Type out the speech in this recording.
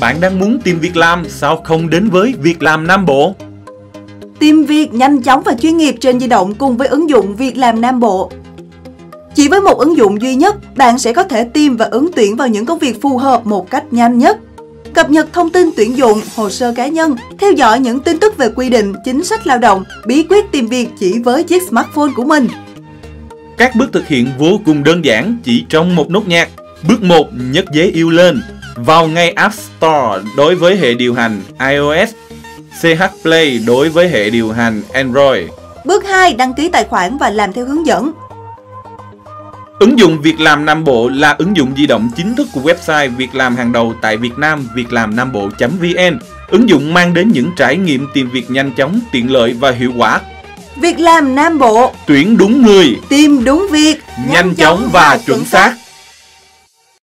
Bạn đang muốn tìm việc làm, sao không đến với Việc làm Nam Bộ? Tìm việc nhanh chóng và chuyên nghiệp trên di động cùng với ứng dụng Việc làm Nam Bộ. Chỉ với một ứng dụng duy nhất, bạn sẽ có thể tìm và ứng tuyển vào những công việc phù hợp một cách nhanh nhất. Cập nhật thông tin tuyển dụng, hồ sơ cá nhân, theo dõi những tin tức về quy định, chính sách lao động, bí quyết tìm việc chỉ với chiếc smartphone của mình. Các bước thực hiện vô cùng đơn giản chỉ trong một nốt nhạc. Bước 1. Nhấc giấy yêu lên. Vào ngay App Store đối với hệ điều hành iOS, CH Play đối với hệ điều hành Android. Bước 2. Đăng ký tài khoản và làm theo hướng dẫn. Ứng dụng Việc làm Nam Bộ là ứng dụng di động chính thức của website Việc làm hàng đầu tại Việt Nam, việc làm nam bộ.vn. Ứng dụng mang đến những trải nghiệm tìm việc nhanh chóng, tiện lợi và hiệu quả. Việc làm Nam Bộ, Tuyển đúng người, tìm đúng việc, nhanh chóng và chuẩn xác.